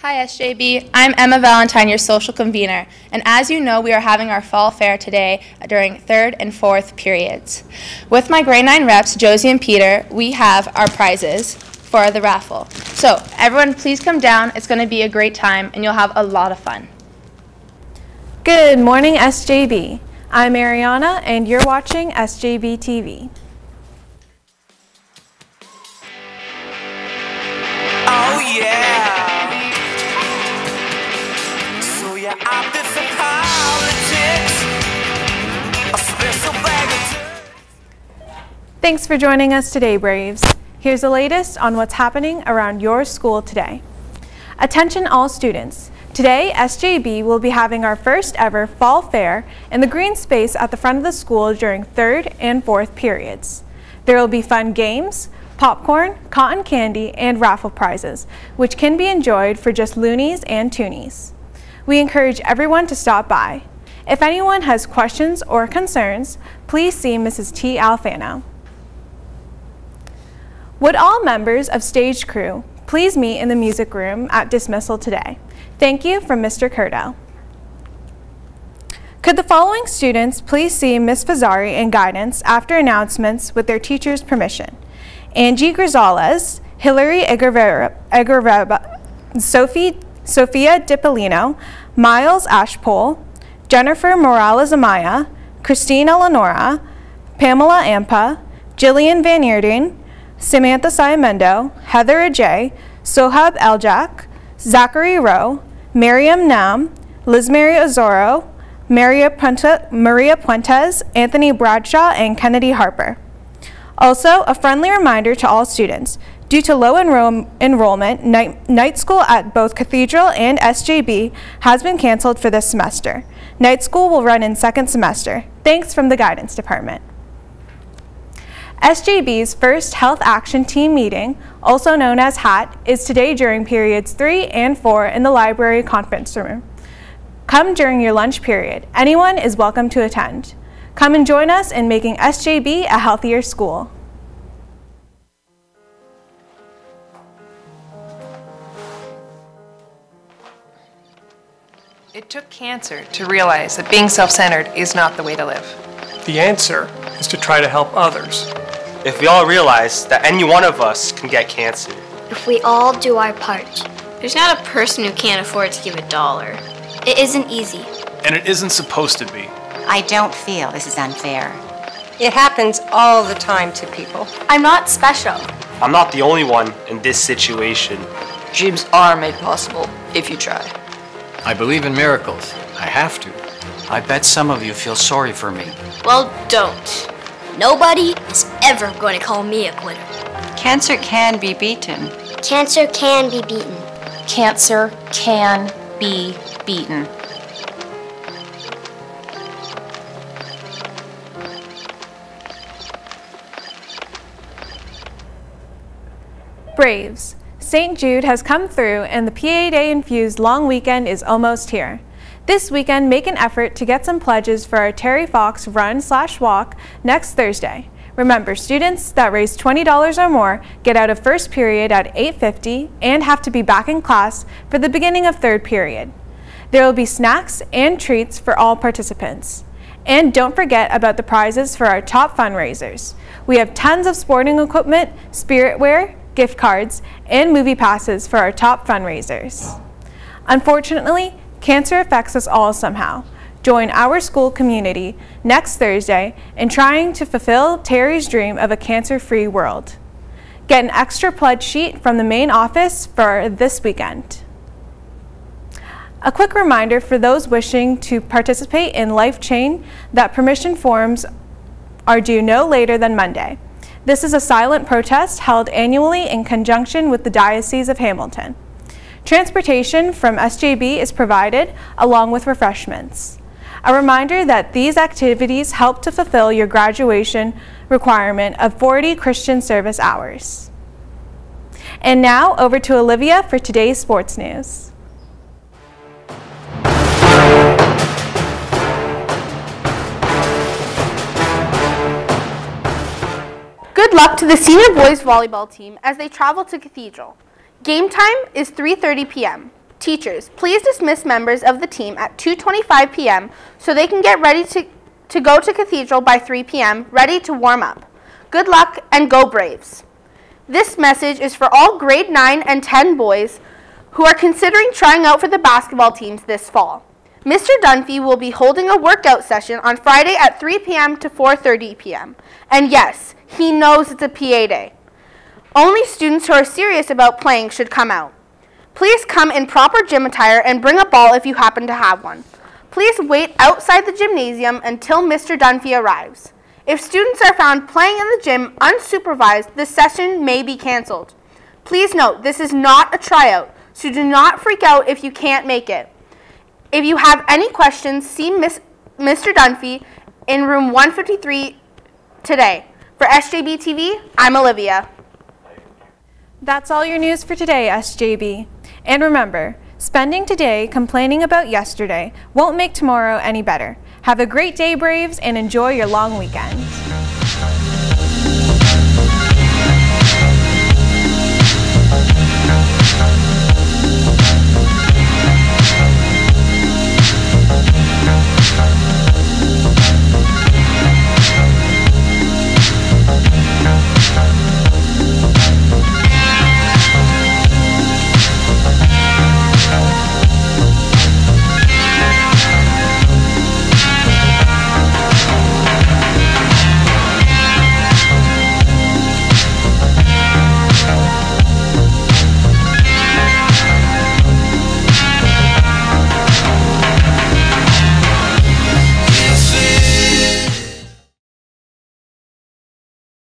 Hi SJB, I'm Emma Valentine, your social convener, and as you know, we are having our fall fair today during third and fourth periods. With my grade 9 reps, Josie and Peter, we have our prizes for the raffle. So everyone please come down, it's going to be a great time and you'll have a lot of fun. Good morning SJB. I'm Ariana and you're watching SJB TV. Thanks for joining us today, Braves. Here's the latest on what's happening around your school today. Attention all students. Today, SJB will be having our first ever fall fair in the green space at the front of the school during third and fourth periods. There will be fun games, popcorn, cotton candy, and raffle prizes, which can be enjoyed for just loonies and toonies. We encourage everyone to stop by. If anyone has questions or concerns, please see Mrs. T. Alfano. Would all members of stage crew please meet in the music room at dismissal today? Thank you from Mr. Curdo. Could the following students please see Ms. Fazzari in guidance after announcements with their teacher's permission? Angie Grisales, Hillary Egervera, Sophie, Sophia Dipolino, Miles Ashpole, Jennifer Morales Amaya, Christina Lenora, Pamela Ampa, Jillian Van Samantha Siamendo, Heather Ajay, Sohab Eljak, Zachary Rowe, Miriam Nam, Lizmary Azoro, Maria, Maria Puentes, Anthony Bradshaw, and Kennedy Harper. Also, a friendly reminder to all students, due to low enroll enrollment, night, night school at both Cathedral and SJB has been canceled for this semester. Night school will run in second semester. Thanks from the Guidance Department. SJB's first Health Action Team meeting, also known as HAT, is today during periods 3 and 4 in the library conference room. Come during your lunch period. Anyone is welcome to attend. Come and join us in making SJB a healthier school. It took cancer to realize that being self-centered is not the way to live. The answer is to try to help others. If we all realize that any one of us can get cancer, if we all do our part. There's not a person who can't afford to give a dollar. It isn't easy. And it isn't supposed to be. I don't feel this is unfair. It happens all the time to people. I'm not special. I'm not the only one in this situation. Dreams are made possible if you try. I believe in miracles. I have to. I bet some of you feel sorry for me. Well, don't. Nobody is ever going to call me a quitter. Cancer can be beaten. Cancer can be beaten. Cancer can be beaten. Braves. St. Jude has come through and the PA Day infused long weekend is almost here. This weekend, make an effort to get some pledges for our Terry Fox Run Slash Walk next Thursday. Remember, students that raise $20 or more get out of first period at 8.50 and have to be back in class for the beginning of third period. There will be snacks and treats for all participants. And don't forget about the prizes for our top fundraisers. We have tons of sporting equipment, spirit wear, gift cards, and movie passes for our top fundraisers. Unfortunately, cancer affects us all somehow. Join our school community next Thursday in trying to fulfill Terry's dream of a cancer-free world. Get an extra pledge sheet from the main office for this weekend. A quick reminder for those wishing to participate in Life Chain that permission forms are due no later than Monday. This is a silent protest held annually in conjunction with the Diocese of Hamilton. Transportation from SJB is provided along with refreshments. A reminder that these activities help to fulfill your graduation requirement of 40 Christian service hours. And now over to Olivia for today's sports news. Good luck to the senior boys volleyball team as they travel to Cathedral. Game time is 3.30 p.m. Teachers, please dismiss members of the team at 2.25 p.m. so they can get ready to, to go to Cathedral by 3 p.m., ready to warm up. Good luck and go Braves. This message is for all grade 9 and 10 boys who are considering trying out for the basketball teams this fall. Mr. Dunphy will be holding a workout session on Friday at 3 p.m. to 4.30 p.m. And yes, he knows it's a PA day. Only students who are serious about playing should come out. Please come in proper gym attire and bring a ball if you happen to have one. Please wait outside the gymnasium until Mr. Dunphy arrives. If students are found playing in the gym unsupervised, the session may be canceled. Please note, this is not a tryout, so do not freak out if you can't make it. If you have any questions, see Miss, Mr. Dunphy in room 153 today. For SJB TV, I'm Olivia. That's all your news for today, SJB. And remember, spending today complaining about yesterday won't make tomorrow any better. Have a great day, Braves, and enjoy your long weekend.